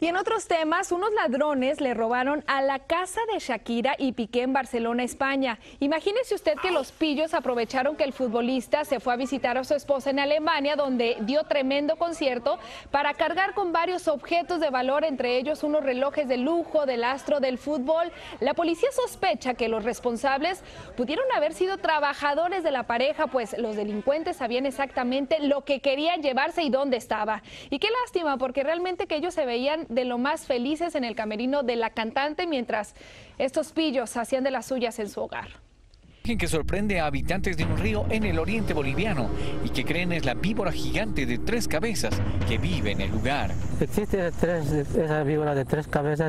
Y en otros temas, unos ladrones le robaron a la casa de Shakira y Piqué en Barcelona, España. Imagínese usted que los pillos aprovecharon que el futbolista se fue a visitar a su esposa en Alemania, donde dio tremendo concierto, para cargar con varios objetos de valor, entre ellos unos relojes de lujo del astro del fútbol. La policía sospecha que los responsables pudieron haber sido trabajadores de la pareja, pues los delincuentes sabían exactamente lo que querían llevarse y dónde estaba. Y qué lástima, porque realmente que ellos se veían de lo más felices en el camerino de la cantante mientras estos pillos hacían de las suyas en su hogar que sorprende a habitantes de un río en el oriente boliviano y que creen es la víbora gigante de tres cabezas que vive en el lugar. Existe tres, esa víbora de tres cabezas